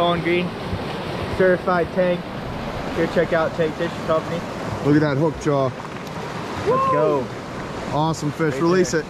Paul Green, certified tank. Go check out Tank Fish Company. Look at that hook jaw. Let's go. Awesome fish. Right Release there. it.